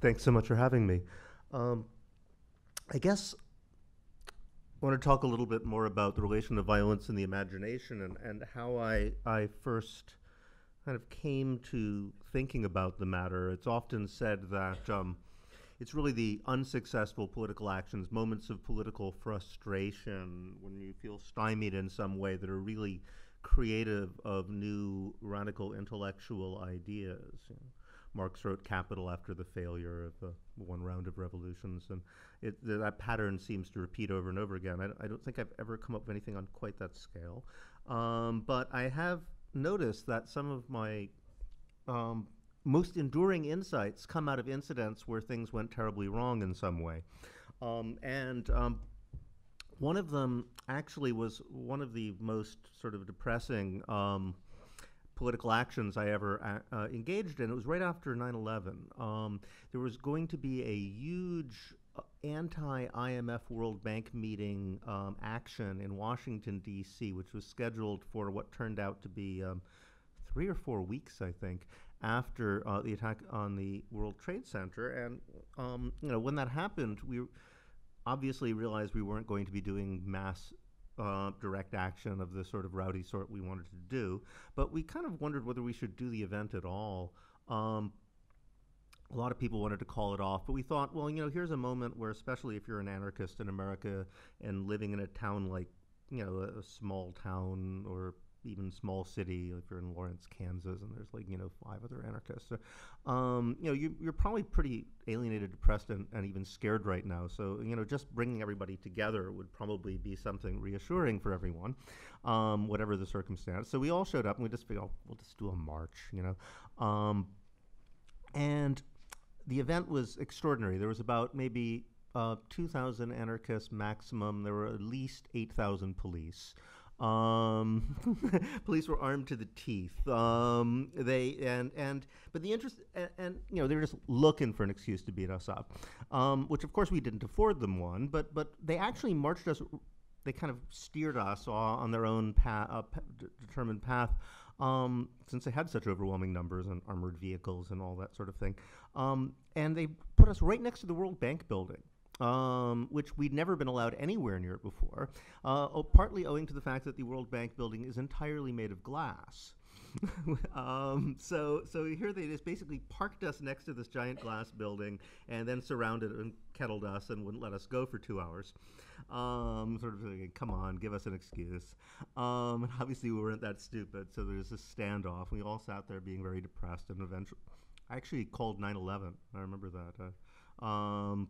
Thanks so much for having me. Um, I guess I want to talk a little bit more about the relation of violence and the imagination and, and how I, I first kind of came to thinking about the matter. It's often said that um, it's really the unsuccessful political actions, moments of political frustration, when you feel stymied in some way, that are really creative of new radical intellectual ideas. You know. Marx wrote Capital after the failure of uh, one round of revolutions, and it, th- that pattern seems to repeat over and over again. I, I, don't think I've ever come up with anything on quite that scale, um, but I have noticed that some of my um, most enduring insights come out of incidents where things went terribly wrong in some way, um, and um, one of them actually was one of the most sort of depressing um, political actions I ever uh, uh, engaged in. It was right after 9 11. Um, there was going to be a huge uh, anti IMF World Bank meeting um, action in Washington, D.C., which was scheduled for what turned out to be um, three or four weeks, I think. After uh, the attack on the World Trade Center, and um, you know when that happened, we obviously realized we weren't going to be doing mass uh, direct action of the sort of rowdy sort we wanted to do. But we kind of wondered whether we should do the event at all. Um, a lot of people wanted to call it off, but we thought, well, you know, here's a moment where, especially if you're an anarchist in America and living in a town like, you know, a, a small town or even small city, if you're in Lawrence, Kansas, and there's like you know five other anarchists, um, you know you, are probably pretty alienated, depressed, and, and even scared right now. So you know just bringing everybody together would probably be something reassuring for everyone, um, whatever the circumstance. So we all showed up, and we just figured, oh, we'll just do a march, you know, um, and the event was extraordinary. There was about maybe uh, 2,000 anarchists maximum. There were at least 8,000 police. Um, police were armed to the teeth. Um, they and and but the interest and, and, you know they were just looking for an excuse to beat us up, um, which of course we didn't afford them one. But but they actually marched us. They kind of steered us on their own path, uh, determined path. Um, since they had such overwhelming numbers and armored vehicles and all that sort of thing. Um, and they put us right next to the World Bank building um, which we'd never been allowed anywhere near it before, uh, oh, partly owing to the fact that the World Bank building is entirely made of glass. um, so, so here they just basically parked us next to this giant glass building, and then surrounded and kettled us and wouldn't let us go for two hours. Um, sort of thinking, come on, give us an excuse. Um, and obviously, we weren't that stupid, so there's this standoff. We all sat there being very depressed, and eventually, I actually called 9/11. I remember that. Uh, um,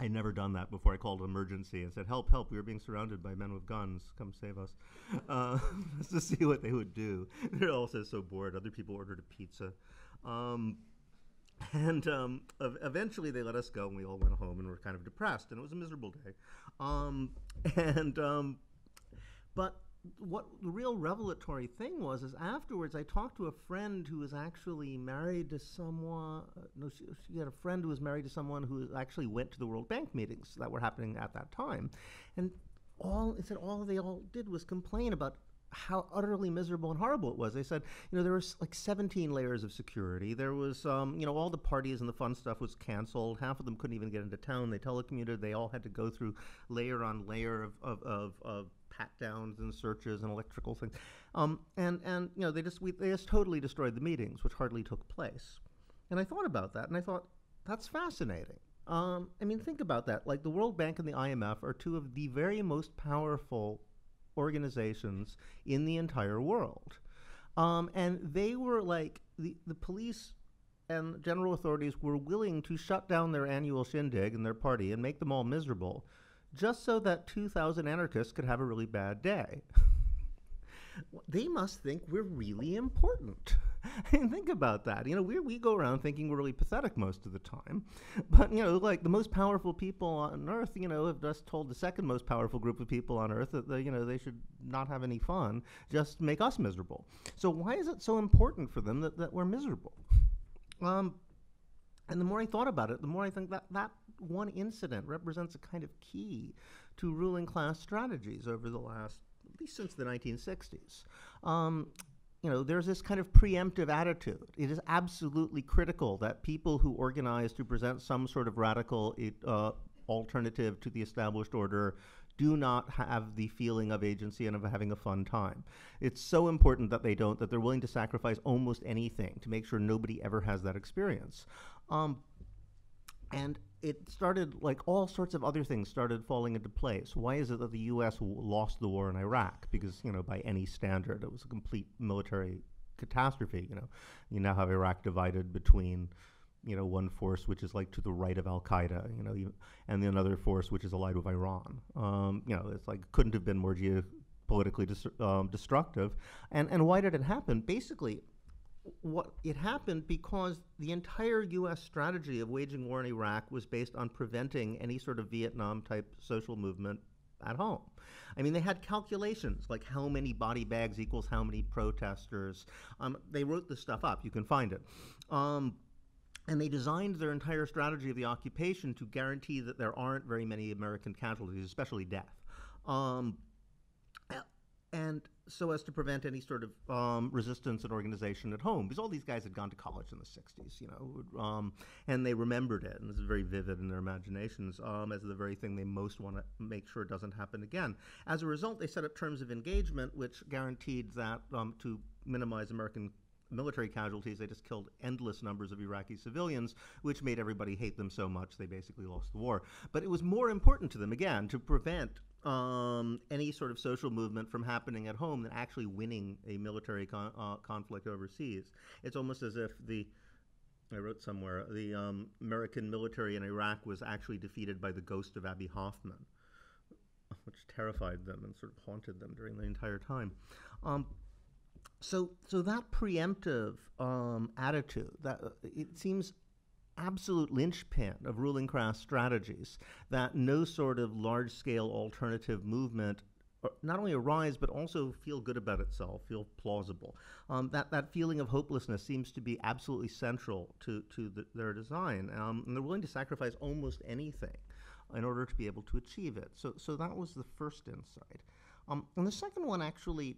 I'd never done that before. I called emergency and said, "Help! Help! We are being surrounded by men with guns. Come save us!" Uh, to see what they would do. They're also so bored. Other people ordered a pizza, um, and um, eventually they let us go, and we all went home and were kind of depressed, and it was a miserable day. Um, and um, but what the real revelatory thing was is afterwards I talked to a friend who was actually married to someone. Uh, no, she, she, had a friend who was married to someone who actually went to the World Bank meetings that were happening at that time, and all it said all they all did was complain about how utterly miserable and horrible it was. They said, you know, there was like 17 layers of security. There was, um, you know, all the parties and the fun stuff was canceled. Half of them couldn't even get into town. They telecommuted. They all had to go through layer on layer of, of, of, of pat downs and searches and electrical things. Um, and, and, you know, they just, we, they just totally destroyed the meetings, which hardly took place. And I thought about that, and I thought, that's fascinating. Um, I mean, think about that. Like the World Bank and the IMF are two of the very most powerful organizations in the entire world. Um, and they were like, the, the police and general authorities were willing to shut down their annual shindig and their party and make them all miserable just so that 2,000 anarchists could have a really bad day. they must think we're really important. and think about that. You know, we we go around thinking we're really pathetic most of the time, but you know, like the most powerful people on earth, you know, have just told the second most powerful group of people on earth that they, you know they should not have any fun, just make us miserable. So why is it so important for them that, that we're miserable? Um, and the more I thought about it, the more I think that that one incident represents a kind of key to ruling class strategies over the last, at least since the 1960s. Um, you know, there's this kind of preemptive attitude. It is absolutely critical that people who organize to present some sort of radical uh, alternative to the established order do not have the feeling of agency and of having a fun time. It's so important that they don't, that they're willing to sacrifice almost anything to make sure nobody ever has that experience. Um, and it started like all sorts of other things started falling into place. Why is it that the U.S. lost the war in Iraq? Because you know, by any standard, it was a complete military catastrophe. You know, you now have Iraq divided between you know one force which is like to the right of Al Qaeda, you know, and then another force which is allied with Iran. Um, you know, it's like couldn't have been more geopolitically dis- um, destructive. And and why did it happen? Basically, what it happened because the entire U.S. strategy of waging war in Iraq was based on preventing any sort of Vietnam type social movement at home. I mean, they had calculations like how many body bags equals how many protesters. Um, they wrote this stuff up. You can find it. Um, and they designed their entire strategy of the occupation to guarantee that there aren't very many American casualties, especially death. Um, and so as to prevent any sort of um, resistance and organization at home, because all these guys had gone to college in the '60s, you know, um, and they remembered it, and is very vivid in their imaginations um, as the very thing they most want to make sure doesn't happen again. As a result, they set up terms of engagement which guaranteed that um, to minimize American military casualties, they just killed endless numbers of Iraqi civilians, which made everybody hate them so much they basically lost the war. But it was more important to them, again, to prevent um, any sort of social movement from happening at home than actually winning a military con- uh, conflict overseas. It's almost as if the I wrote somewhere the um, American military in Iraq was actually defeated by the ghost of Abbie Hoffman, which terrified them and sort of haunted them during the entire time. Um, so, so that preemptive um, attitude, that it seems absolute linchpin of ruling class strategies that no sort of large scale alternative movement uh, not only arise but also feel good about itself, feel plausible. Um, that that feeling of hopelessness seems to be absolutely central to to the, their design, um, and they're willing to sacrifice almost anything in order to be able to achieve it. So so that was the first insight. Um, and the second one actually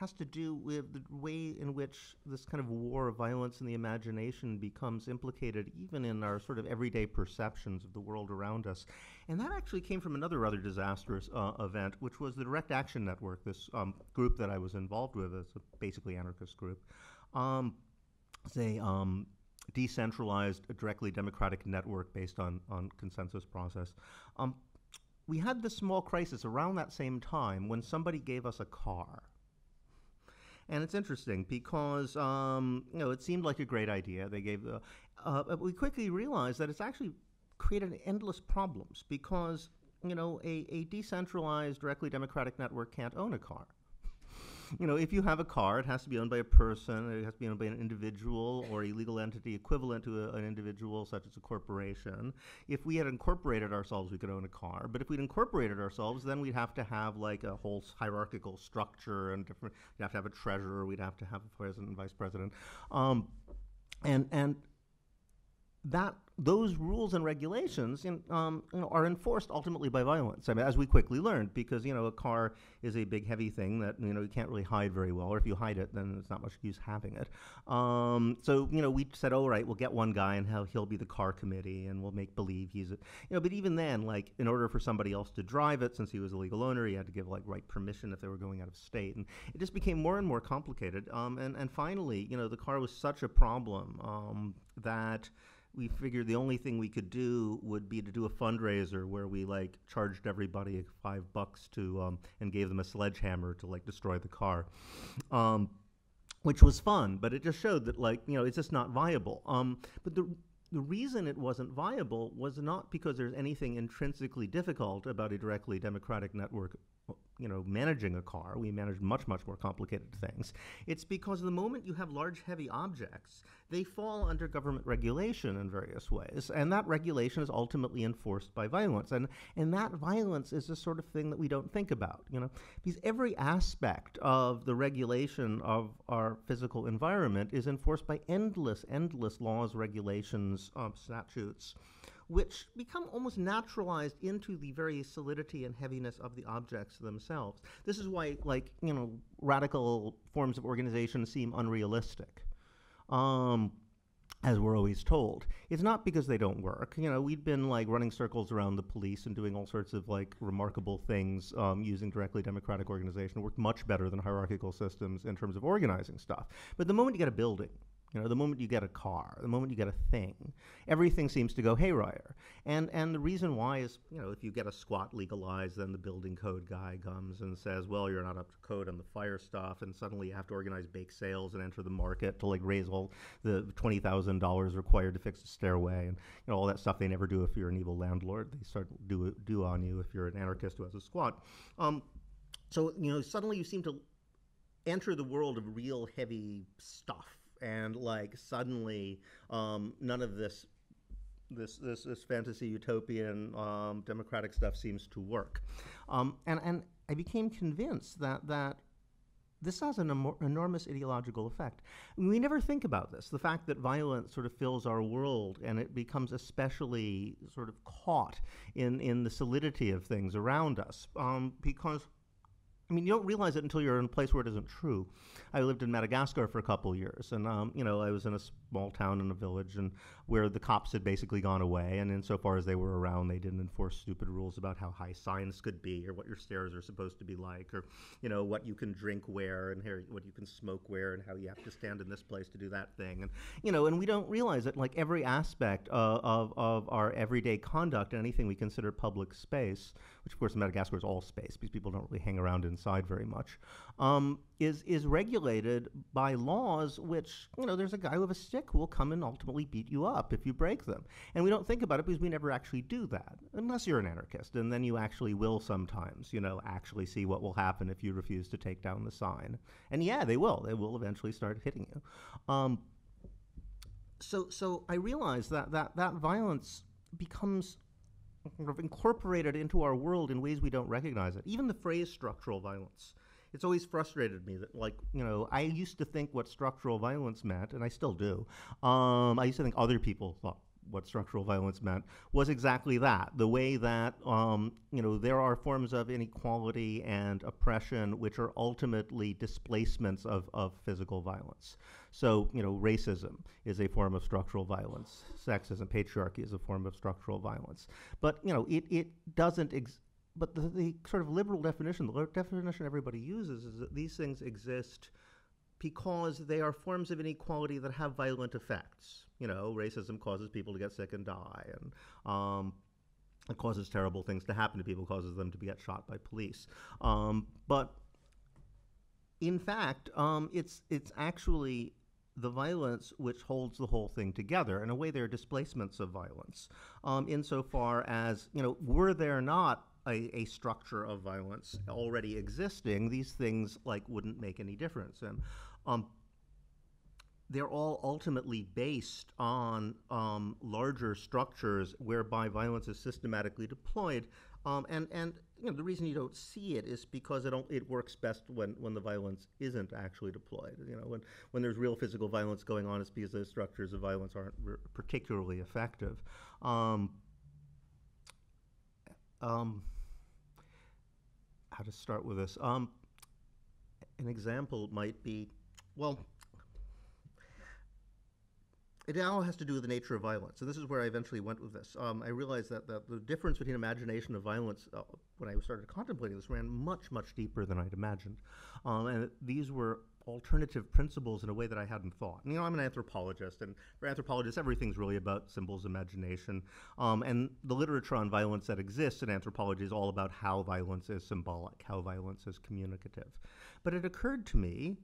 has to do with the way in which this kind of war of violence in the imagination becomes implicated even in our sort of everyday perceptions of the world around us. And that actually came from another rather disastrous uh, event, which was the Direct Action Network, this um, group that I was involved with. It's a basically anarchist group. Um, it's a um, decentralized, directly democratic network based on, on consensus process. Um, we had this small crisis around that same time when somebody gave us a car and it's interesting because um, you know it seemed like a great idea. They gave the, uh, we quickly realized that it's actually created endless problems because you know a, a decentralized, directly democratic network can't own a car you know, if you have a car, it has to be owned by a person, it has to be owned by an individual or a legal entity equivalent to a, an individual, such as a corporation. If we had incorporated ourselves, we could own a car. But if we'd incorporated ourselves, then we'd have to have like a whole hierarchical structure and different. We'd have to have a treasurer. We'd have to have a president and vice president. Um, and and that those rules and regulations in, um, you know, are enforced ultimately by violence. I mean, as we quickly learned, because you know a car is a big, heavy thing that you know you can't really hide very well, or if you hide it, then it's not much use having it. Um, so you know, we said, "All right, we'll get one guy, and he'll, he'll be the car committee, and we'll make believe he's a, you know." But even then, like in order for somebody else to drive it, since he was a legal owner, he had to give like right permission if they were going out of state, and it just became more and more complicated. Um, and and finally, you know, the car was such a problem um, that we figured the only thing we could do would be to do a fundraiser where we like charged everybody five bucks to um, and gave them a sledgehammer to like destroy the car. Um, which was fun, but it just showed that like you know it's just not viable. Um, but the the reason it wasn't viable was not because there's anything intrinsically difficult about a directly democratic network you know, managing a car. We manage much, much more complicated things. It's because the moment you have large, heavy objects, they fall under government regulation in various ways, and that regulation is ultimately enforced by violence. And and that violence is the sort of thing that we don't think about, you know, because every aspect of the regulation of our physical environment is enforced by endless, endless laws, regulations, um, statutes which become almost naturalized into the very solidity and heaviness of the objects themselves. This is why, like, you know, radical forms of organization seem unrealistic. Um, as we're always told. It's not because they don't work. You know, we'd been like running circles around the police and doing all sorts of like remarkable things um, using directly democratic organization. It worked much better than hierarchical systems in terms of organizing stuff. But the moment you get a building, you know, the moment you get a car, the moment you get a thing, everything seems to go haywire. And and the reason why is, you know, if you get a squat legalized, then the building code guy comes and says, well, you're not up to code on the fire stuff, and suddenly you have to organize bake sales and enter the market to like raise all the twenty thousand dollars required to fix a stairway and you know all that stuff they never do if you're an evil landlord. They start do do on you if you're an anarchist who has a squat. Um, so you know, suddenly you seem to enter the world of real heavy stuff and like suddenly um, none of this this this, this fantasy utopian um, democratic stuff seems to work um, and and I became convinced that that this has an em- enormous ideological effect. We never think about this. The fact that violence sort of fills our world and it becomes especially sort of caught in, in the solidity of things around us. Um, because I mean, you don't realize it until you're in a place where it isn't true. I lived in Madagascar for a couple years, and um, you know, I was in a small town in a village, and where the cops had basically gone away, and insofar as they were around, they didn't enforce stupid rules about how high signs could be, or what your stairs are supposed to be like, or you know, what you can drink where, and here, what you can smoke where, and how you have to stand in this place to do that thing, and you know, and we don't realize that like every aspect uh, of of our everyday conduct and anything we consider public space, which of course in Madagascar is all space because people don't really hang around inside very much, um, is is regulated by laws which you know there's a guy with a stick who will come and ultimately beat you up if you break them, and we don't think about it because we never actually do that unless you're an anarchist, and then you actually will sometimes you know actually see what will happen if you refuse to take down the sign, and yeah they will they will eventually start hitting you. Um, so so I realized that that that violence becomes incorporated into our world in ways we don't recognize it. Even the phrase structural violence. It's always frustrated me that, like, you know, I used to think what structural violence meant, and I still do. Um, I used to think other people thought what structural violence meant was exactly that the way that um, you know there are forms of inequality and oppression which are ultimately displacements of, of physical violence so you know racism is a form of structural violence sexism patriarchy is a form of structural violence but you know it, it doesn't ex- but the, the sort of liberal definition the definition everybody uses is that these things exist because they are forms of inequality that have violent effects. You know, racism causes people to get sick and die, and um, it causes terrible things to happen to people, causes them to get shot by police. Um, but in fact, um, it's it's actually the violence which holds the whole thing together. In a way, they're displacements of violence, um, insofar as you know, were there not a, a, structure of violence already existing, these things like wouldn't make any difference. And um, they're all ultimately based on um, larger structures whereby violence is systematically deployed. Um, and and you know, the reason you don't see it is because it, it works best when, when the violence isn't actually deployed. You know, when, when there's real physical violence going on, it's because those structures of violence aren't particularly effective. Um, um, how to start with this? Um, an example might be well, it all has to do with the nature of violence. So this is where I eventually went with this. Um, I realized that, that the difference between imagination and violence, uh, when I started contemplating this, ran much, much deeper than I'd imagined. Um, and these were alternative principles in a way that I hadn't thought. And, you know, I'm an anthropologist, and for anthropologists, everything's really about symbols, imagination. Um, and the literature on violence that exists in anthropology is all about how violence is symbolic, how violence is communicative. But it occurred to me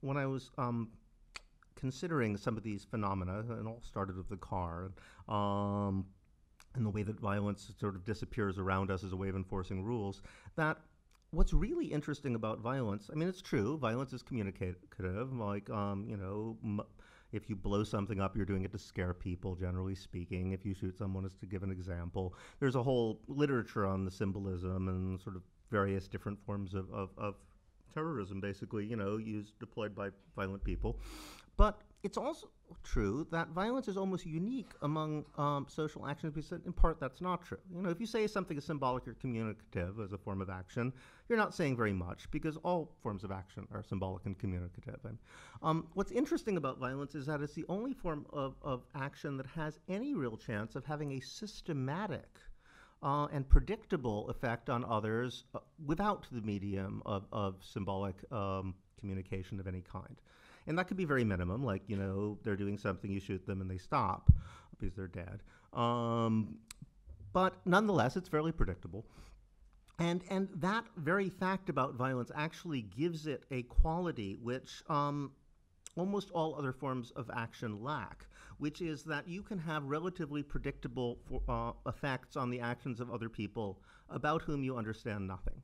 when I was um, considering some of these phenomena, and all started with the car, um, and the way that violence sort of disappears around us as a way of enforcing rules, that what's really interesting about violence, I mean, it's true, violence is communicative. Like, um, you know, if you blow something up, you're doing it to scare people, generally speaking. If you shoot someone, it's to give an example. There's a whole literature on the symbolism and sort of various different forms of, of, of terrorism, basically, you know, used deployed by violent people. But it's also true that violence is almost unique among um, social actions because in part that's not true. You know, if you say something is symbolic or communicative as a form of action, you're not saying very much because all forms of action are symbolic and communicative. And um, what's interesting about violence is that it's the only form of, of action that has any real chance of having a systematic uh, and predictable effect on others uh, without the medium of, of symbolic um, communication of any kind. And that could be very minimum, like, you know, they're doing something, you shoot them and they stop because they're dead. Um, but nonetheless, it's fairly predictable. And, and that very fact about violence actually gives it a quality which um, almost all other forms of action lack, which is that you can have relatively predictable for, uh, effects on the actions of other people about whom you understand nothing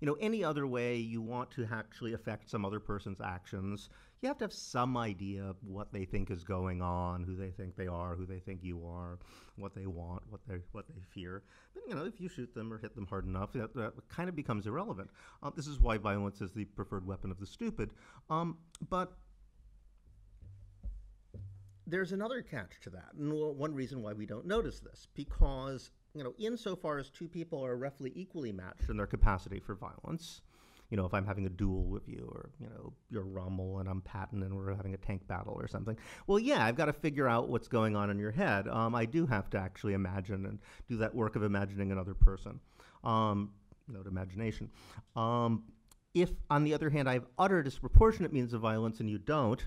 you know, any other way you want to actually affect some other person's actions, you have to have some idea of what they think is going on, who they think they are, who they think you are, what they want, what they what they fear. But you know, if you shoot them or hit them hard enough, that, that kind of becomes irrelevant. Um, this is why violence is the preferred weapon of the stupid. Um, but there's another catch to that, and one reason why we don't notice this because you know, insofar as two people are roughly equally matched in their capacity for violence, you know, if I'm having a duel with you, or you know, you're Rommel and I'm Patton, and we're having a tank battle or something. Well, yeah, I've got to figure out what's going on in your head. Um, I do have to actually imagine and do that work of imagining another person. Um, note imagination. Um, if, on the other hand, I have utter disproportionate means of violence and you don't,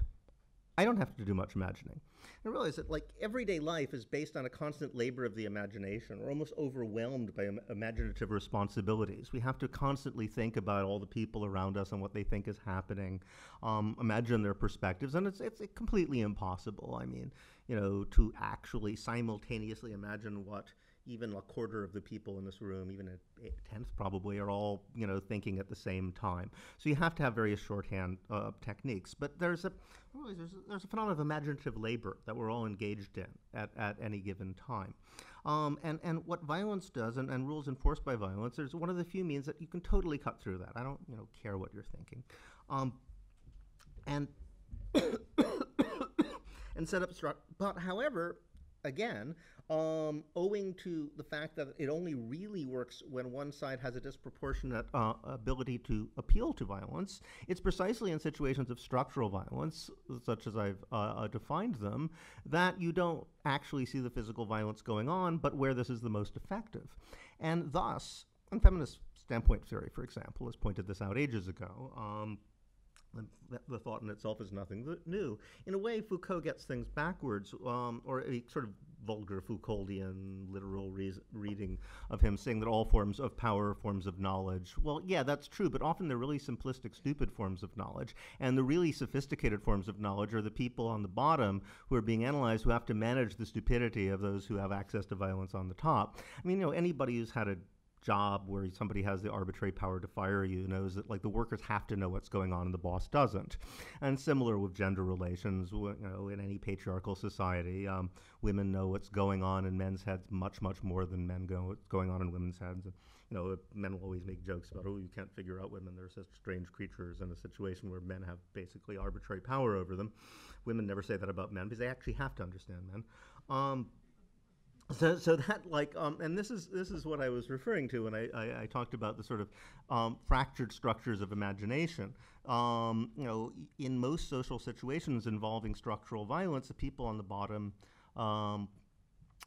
I don't have to do much imagining. I realize that like everyday life is based on a constant labor of the imagination. We're almost overwhelmed by Im- imaginative responsibilities. We have to constantly think about all the people around us and what they think is happening, um, imagine their perspectives, and it's it's completely impossible. I mean, you know, to actually simultaneously imagine what even a quarter of the people in this room, even a tenth probably, are all you know thinking at the same time. So you have to have various shorthand uh, techniques. But there's a there's a, there's a phenomenon of imaginative labor that we're all engaged in at, at any given time. Um, and, and what violence does, and, and rules enforced by violence, is one of the few means that you can totally cut through that. I don't you know care what you're thinking, um, and and set up. Stru- but however, again, um, owing to the fact that it only really works when one side has a disproportionate uh, ability to appeal to violence. It's precisely in situations of structural violence, such as I've uh, uh, defined them, that you don't actually see the physical violence going on, but where this is the most effective. And thus, on feminist standpoint theory, for example, has pointed this out ages ago. Um, the, thought in itself is nothing new. In a way, Foucault gets things backwards, um, or a sort of vulgar Foucauldian literal re- reading of him saying that all forms of power are forms of knowledge. Well, yeah, that's true, but often they're really simplistic, stupid forms of knowledge. And the really sophisticated forms of knowledge are the people on the bottom who are being analyzed who have to manage the stupidity of those who have access to violence on the top. I mean, you know, anybody who's had a job where somebody has the arbitrary power to fire you knows that like the workers have to know what's going on and the boss doesn't. And similar with gender relations you know in any patriarchal society um, women know what's going on in men's heads much much more than men go what's going on in women's heads. And you know men will always make jokes about oh you can't figure out women. They're such strange creatures in a situation where men have basically arbitrary power over them. Women never say that about men because they actually have to understand men. Um, so, so that like, um, and this is this is what I was referring to when I, I, I talked about the sort of um, fractured structures of imagination. Um, you know, in most social situations involving structural violence, the people on the bottom um,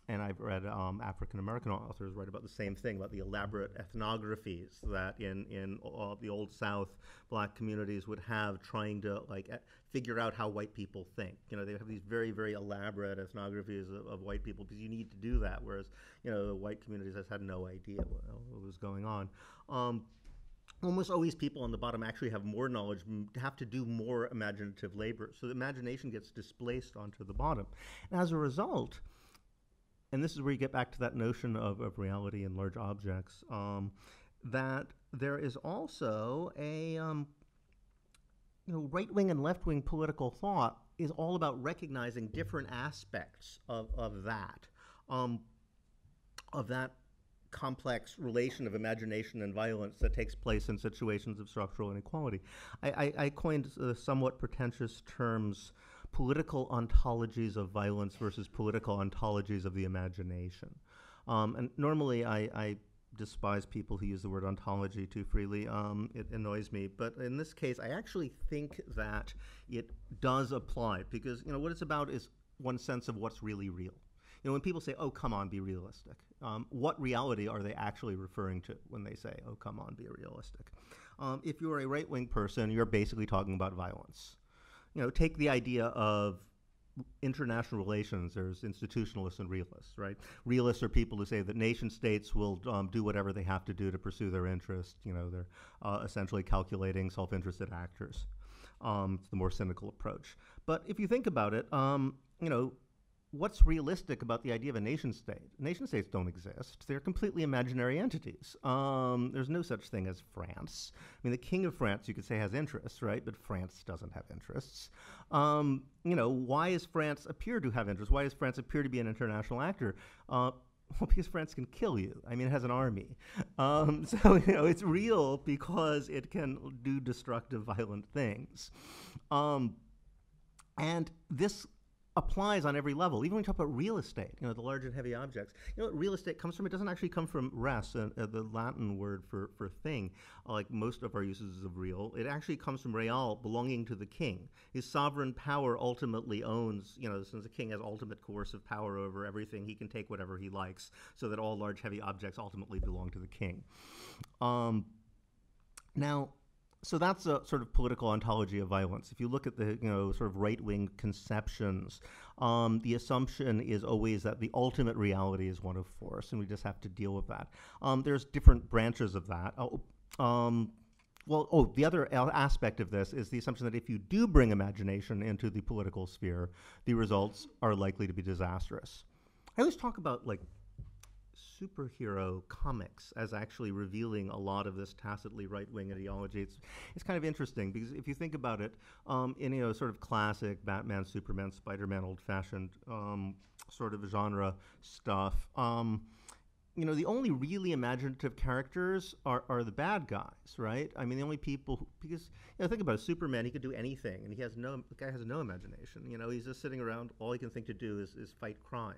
and I've read um, African American authors write about the same thing about the elaborate ethnographies that in in uh, the old South black communities would have trying to like figure out how white people think. You know, they have these very very elaborate ethnographies of, of white people because you need to do that. Whereas you know the white communities just had no idea what, what was going on. Um, almost always people on the bottom actually have more knowledge, have to do more imaginative labor. So the imagination gets displaced onto the bottom. And as a result, and this is where you get back to that notion of, of reality in large objects, um, that there is also a um, you know right wing and left wing political thought is all about recognizing different aspects of, of that um, of that complex relation of imagination and violence that takes place in situations of structural inequality. I, I, I coined somewhat pretentious terms political ontologies of violence versus political ontologies of the imagination. Um, and normally I, I, despise people who use the word ontology too freely. Um, it annoys me. But in this case, I actually think that it does apply because you know what it's about is one sense of what's really real. You know, when people say, "Oh, come on, be realistic," um, what reality are they actually referring to when they say, "Oh, come on, be realistic"? Um, if you're a right-wing person, you're basically talking about violence. You know, take the idea of international relations, there's institutionalists and realists, right? Realists are people who say that nation states will um, do whatever they have to do to pursue their interest. You know, they're uh, essentially calculating self-interested actors. Um, it's the more cynical approach. But if you think about it, um, you know, what's realistic about the idea of a nation state? Nation states don't exist. They're completely imaginary entities. Um, there's no such thing as France. I mean, the king of France, you could say, has interests, right? But France doesn't have interests. Um, you know, why does France appear to have interests? Why does France appear to be an international actor? Uh, well, because France can kill you. I mean, it has an army. Um, so, you know, it's real because it can do destructive, violent things. Um, and this applies on every level. Even when we talk about real estate, you know, the large and heavy objects. You know what real estate comes from? It doesn't actually come from res, uh, uh, the Latin word for, for thing, uh, like most of our uses of real. It actually comes from real, belonging to the king. His sovereign power ultimately owns, you know, since the king has ultimate coercive power over everything, he can take whatever he likes, so that all large, heavy objects ultimately belong to the king. Um, now, so that's a sort of political ontology of violence. If you look at the you know sort of right wing conceptions, um, the assumption is always that the ultimate reality is one of force, and we just have to deal with that. Um, there's different branches of that. Oh, um, well, oh, the other aspect of this is the assumption that if you do bring imagination into the political sphere, the results are likely to be disastrous. I always talk about like superhero comics as actually revealing a lot of this tacitly right-wing ideology. It's, it's kind of interesting because if you think about it, um, in you know sort of classic Batman, Superman, Spider-Man, old-fashioned um, sort of genre stuff. Um, you know, the only really imaginative characters are, are the bad guys, right? I mean, the only people who, because you know, think about it, Superman, he could do anything, and he has no, the guy has no imagination. You know, he's just sitting around. All he can think to do is, is fight crime.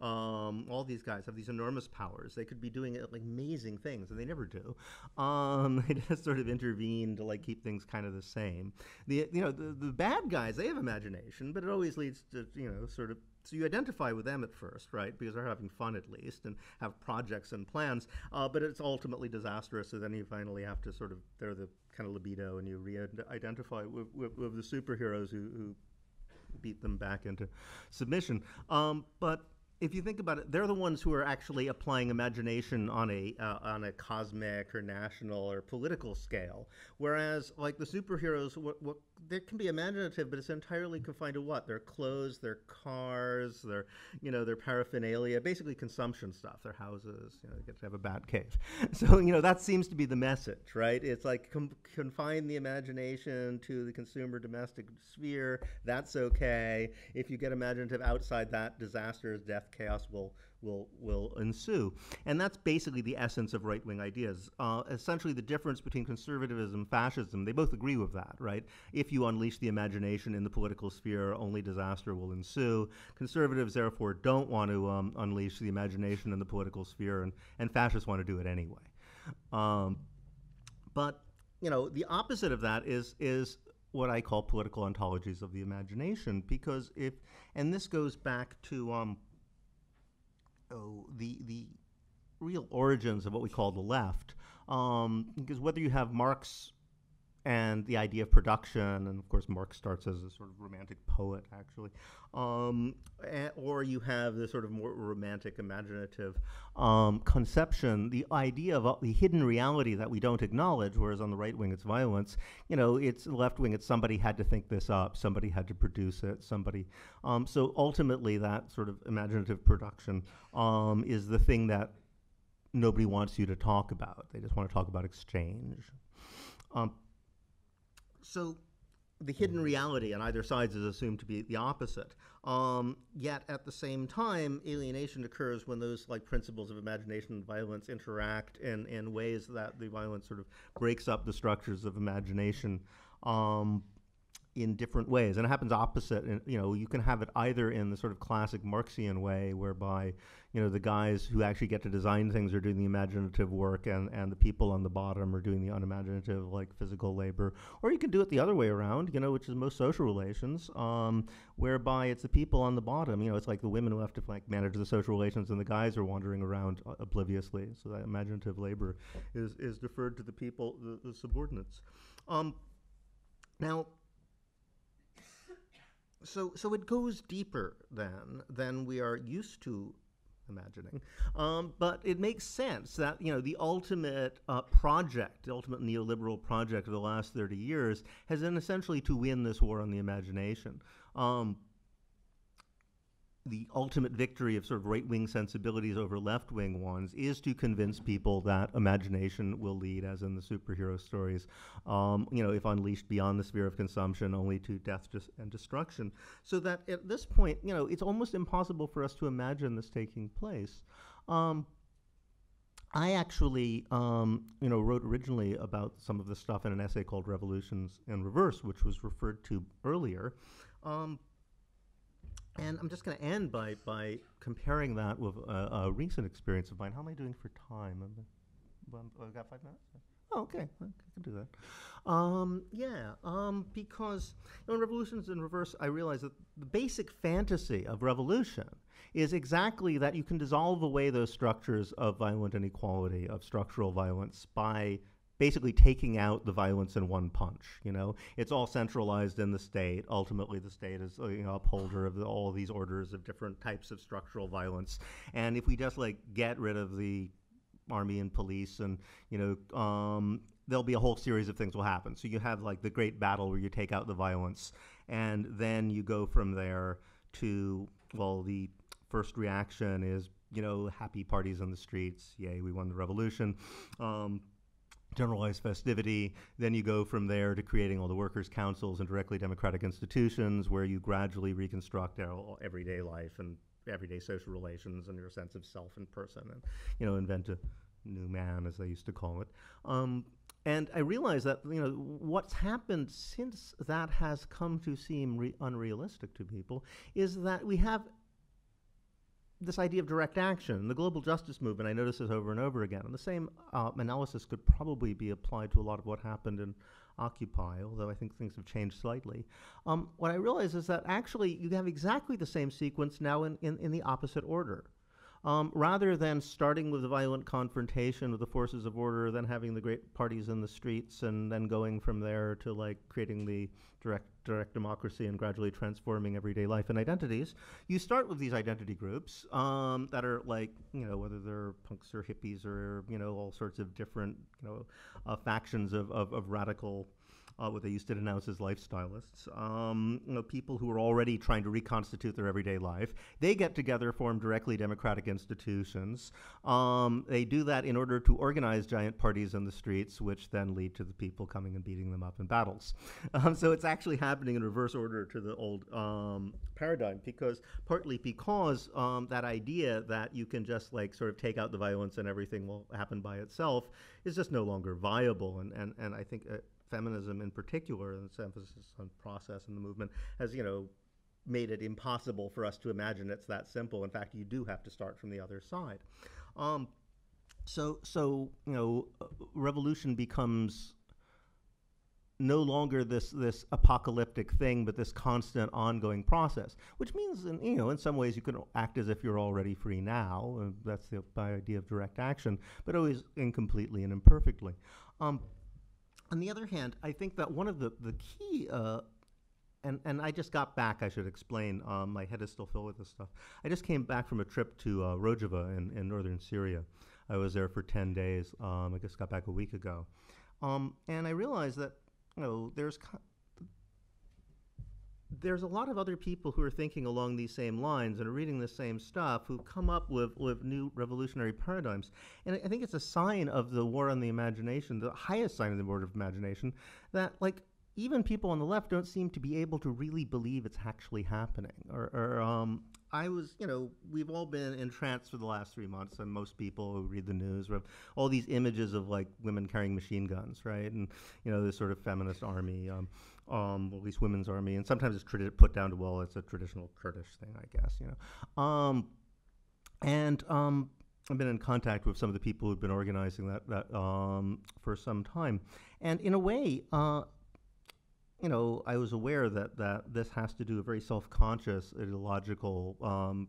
Um, all these guys have these enormous powers. They could be doing like amazing things, and they never do. Um, they just sort of intervene to like keep things kind of the same. The you know the, the bad guys they have imagination, but it always leads to you know sort of so you identify with them at first, right? Because they're having fun at least and have projects and plans. Uh, but it's ultimately disastrous. So then you finally have to sort of they're the kind of libido, and you re-identify with, with, with the superheroes who, who beat them back into submission. Um, but if you think about it, they're the ones who are actually applying imagination on a uh, on a cosmic or national or political scale. Whereas, like the superheroes, what, what they can be imaginative, but it's entirely confined to what their clothes, their cars, their you know their paraphernalia, basically consumption stuff, their houses. You know, they get to have a bat cave. So you know that seems to be the message, right? It's like com- confine the imagination to the consumer domestic sphere. That's okay. If you get imaginative outside that, disasters, death, chaos will will will ensue. And that's basically the essence of right wing ideas. Uh, essentially, the difference between conservatism and fascism, they both agree with that, right? If you unleash the imagination in the political sphere, only disaster will ensue. Conservatives, therefore, don't want to um, unleash the imagination in the political sphere, and, and fascists want to do it anyway. Um, but you know, the opposite of that is is what I call political ontologies of the imagination, because if, and this goes back to um, the the real origins of what we call the left. Um, because whether you have Marx and the idea of production, and of course Marx starts as a sort of romantic poet, actually, um, or you have the sort of more romantic, imaginative um, conception, the idea of uh, the hidden reality that we don't acknowledge, whereas on the right wing it's violence, you know, it's left wing, it's somebody had to think this up, somebody had to produce it, somebody. Um, so ultimately, that sort of imaginative production um, is the thing that nobody wants you to talk about. They just want to talk about exchange. Um, so the hidden reality on either sides is assumed to be the opposite. Um, yet at the same time, alienation occurs when those like principles of imagination and violence interact in, in ways that the violence sort of breaks up the structures of imagination. Um, in different ways, and it happens opposite. And you know, you can have it either in the sort of classic Marxian way, whereby you know the guys who actually get to design things are doing the imaginative work, and and the people on the bottom are doing the unimaginative, like physical labor. Or you can do it the other way around, you know, which is most social relations, um, whereby it's the people on the bottom. You know, it's like the women who have to like manage the social relations, and the guys are wandering around uh, obliviously. So that imaginative labor is is deferred to the people, the, the subordinates. Um, now so so it goes deeper than than we are used to imagining. Um, but it makes sense that you know the ultimate uh, project, the ultimate neoliberal project of the last 30 years, has been essentially to win this war on the imagination. Um, the ultimate victory of sort of right wing sensibilities over left wing ones is to convince people that imagination will lead, as in the superhero stories, um, you know, if unleashed beyond the sphere of consumption, only to death and destruction. So that at this point, you know, it's almost impossible for us to imagine this taking place. Um, I actually, um, you know, wrote originally about some of this stuff in an essay called "Revolutions in Reverse," which was referred to earlier. And I'm just going to end by, by comparing that with a, a, recent experience of mine. How am I doing for time? I've got five minutes? Oh, okay, I can do that. Um, yeah, um, because in Revolutions in Reverse, I realized that the basic fantasy of revolution is exactly that you can dissolve away those structures of violent inequality, of structural violence, by basically taking out the violence in one punch. You know, it's all centralized in the state. Ultimately, the state is uh, you know upholder of the, all these orders of different types of structural violence. And if we just like get rid of the army and police, and you know, um, there'll be a whole series of things will happen. So you have like the great battle where you take out the violence, and then you go from there to well, the first reaction is you know happy parties on the streets, yay, we won the revolution. Um, generalized festivity. Then you go from there to creating all the workers' councils and directly democratic institutions where you gradually reconstruct our everyday life and everyday social relations and your sense of self and person and, you know, invent a new man, as they used to call it. Um, and I realize that you know what's happened since that has come to seem unrealistic to people is that we have this idea of direct action. The global justice movement, I notice this over and over again. And the same uh, analysis could probably be applied to a lot of what happened in Occupy, although I think things have changed slightly. Um, what I realize is that actually you have exactly the same sequence now in, in, in the opposite order. Um, rather than starting with a violent confrontation with the forces of order, then having the great parties in the streets, and then going from there to like creating the direct direct democracy and gradually transforming everyday life and identities, you start with these identity groups um, that are like you know whether they're punks or hippies or you know all sorts of different you know uh, factions of, of, of radical uh, what they used to denounce as lifestylists, um, you know, people who are already trying to reconstitute their everyday life. They get together, form directly democratic institutions. Um, they do that in order to organize giant parties in the streets, which then lead to the people coming and beating them up in battles. Um, so it's actually happening in reverse order to the old um, paradigm, because partly because um, that idea that you can just like sort of take out the violence and everything will happen by itself is just no longer viable. And and and I think. Uh, feminism in particular, and its emphasis on process and the movement, has, you know, made it impossible for us to imagine it's that simple. In fact, you do have to start from the other side. Um, so, so you know, revolution becomes no longer this this apocalyptic thing, but this constant ongoing process. Which means, in, you know, in some ways, you can act as if you're already free now. That's the idea of direct action, but always incompletely and imperfectly. Um, on the other hand, I think that one of the, the key, uh, and, and I just got back, I should explain, um, my head is still filled with this stuff. I just came back from a trip to uh, Rojava in, in northern Syria. I was there for 10 days. Um, I just got back a week ago. Um, and I realized that, you know, there's there's a lot of other people who are thinking along these same lines and are reading the same stuff who come up with, with new revolutionary paradigms. And I think it's a sign of the war on the imagination, the highest sign of the war of imagination, that like even people on the left don't seem to be able to really believe it's actually happening. Or, or um, I was, you know, we've all been entranced for the last three months, and most people who read the news, have all these images of like women carrying machine guns, right? And you know, this sort of feminist army, um, um, at least women's army, and sometimes it's tradi- put down to well, it's a traditional Kurdish thing, I guess, you know. Um, and um, I've been in contact with some of the people who've been organizing that that um, for some time, and in a way, uh, you know, I was aware that that this has to do a very self-conscious ideological um,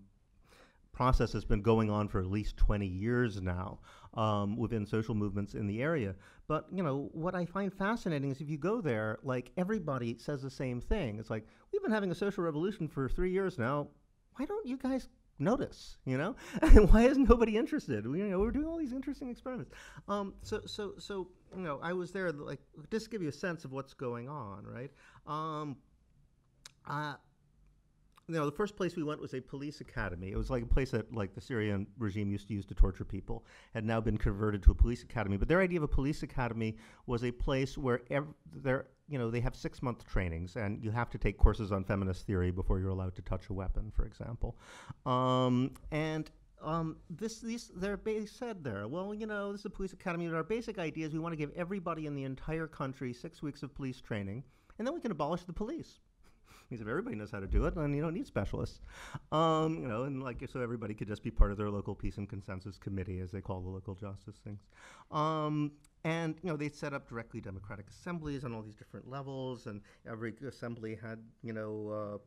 process that's been going on for at least 20 years now um, within social movements in the area. But you know what I find fascinating is if you go there, like everybody says the same thing. It's like we've been having a social revolution for three years now. Why don't you guys notice? You know, why is nobody interested? We, you know, we're doing all these interesting experiments. Um, so, so, so, you know, I was there, like, just to give you a sense of what's going on, right? Um, uh, you know, the first place we went was a police academy. It was like a place that, like, the Syrian regime used to use to torture people, had now been converted to a police academy. But their idea of a police academy was a place where ev- there, you know, they have six month trainings, and you have to take courses on feminist theory before you're allowed to touch a weapon, for example. Um, and um, this, these, they're they said there, well, you know, this is a police academy, but our basic idea is we want to give everybody in the entire country six weeks of police training, and then we can abolish the police means if everybody knows how to do it, then you don't need specialists. Um, you know, and like so everybody could just be part of their local peace and consensus committee, as they call the local justice things. Um, and you know, they set up directly democratic assemblies on all these different levels, and every assembly had you know. Uh,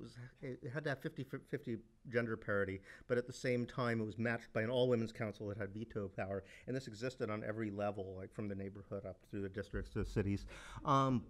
was, it had to have 50 50 gender parity, but at the same time, it was matched by an all women's council that had veto power. And this existed on every level, like from the neighborhood up through the districts to the cities. Um,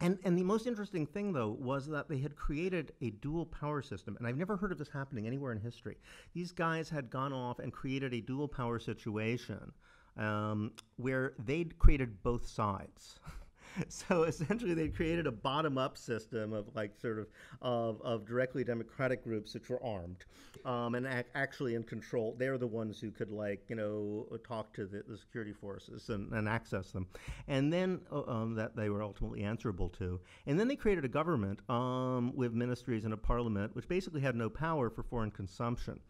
and, and the most interesting thing, though, was that they had created a dual power system. And I've never heard of this happening anywhere in history. These guys had gone off and created a dual power situation um, where they'd created both sides. so essentially they created a bottom-up system of like sort of of, of directly democratic groups which were armed um, and ac- actually in control. They're the ones who could like you know talk to the, the security forces and, and, access them. And then uh, um, that they were ultimately answerable to. And then they created a government um, with ministries and a parliament which basically had no power for foreign consumption.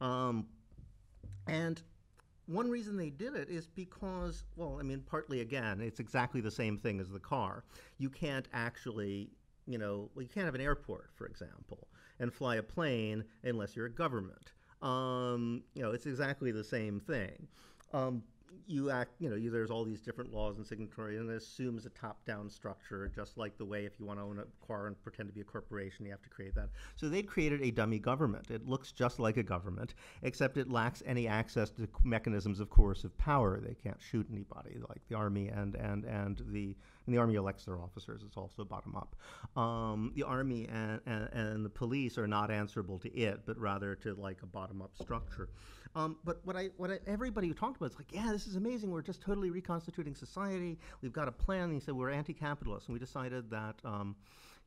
Um, and one reason they did it is because, well, I mean, partly again, it's exactly the same thing as the car. You can't actually, you know, well, you can't have an airport, for example, and fly a plane unless you're a government. Um, you know, it's exactly the same thing. Um, you act, you know, you, there's all these different laws and signatory, and it assumes a top-down structure, just like the way if you want to own a car and pretend to be a corporation, you have to create that. So they'd created a dummy government. It looks just like a government, except it lacks any access to mechanisms of coercive power. They can't shoot anybody, like the army and and and the and the army elects their officers. It's also bottom up. Um, the army and, and, and the police are not answerable to it, but rather to like a bottom up structure. Um, but what I what I, everybody who talked about is like, yeah, this is amazing. We're just totally reconstituting society. We've got a plan. And he said we're anti-capitalist, and we decided that. Um,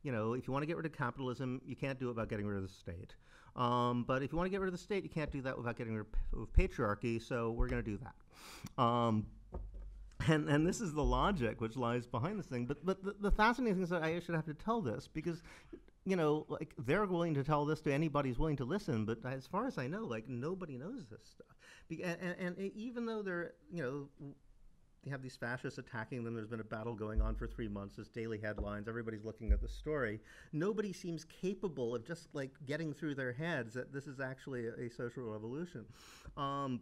you know, if you want to get rid of capitalism, you can't do it without getting rid of the state. Um, but if you want to get rid of the state, you can't do that without getting rid of patriarchy. So we're going to do that. Um, and and this is the logic which lies behind this thing. But but the, the fascinating thing is that I should have to tell this because you know, like they're willing to tell this to anybody who's willing to listen, but as far as I know, like nobody knows this stuff. Be- and, and, and, even though they're, you know, you have these fascists attacking them, there's been a battle going on for three months, there's daily headlines, everybody's looking at the story. Nobody seems capable of just like getting through their heads that this is actually a, a social revolution. Um,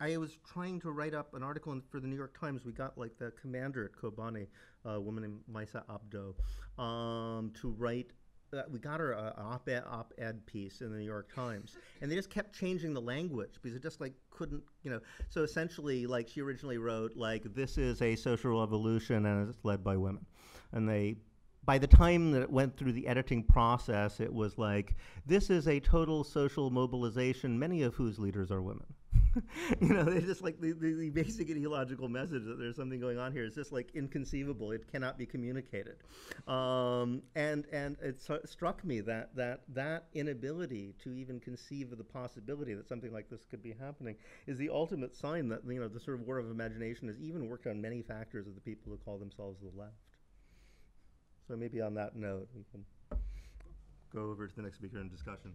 I was trying to write up an article in, for the New York Times. We got like the commander at Kobani, a woman named Meysa Abdo, um, to write uh, we got her an op-ed, op-ed piece in the New York Times, and they just kept changing the language because it just like couldn't, you know. So essentially, like she originally wrote, like this is a social revolution and it's led by women, and they. By the time that it went through the editing process, it was like, this is a total social mobilization, many of whose leaders are women. you know, it's just like the, the, the, basic ideological message that there's something going on here is just like inconceivable. It cannot be communicated. Um, and and it struck me that, that that inability to even conceive of the possibility that something like this could be happening is the ultimate sign that, you know, the sort of war of imagination has even worked on many factors of the people who call themselves the left. So maybe on that note, we can go over to the next speaker in discussion.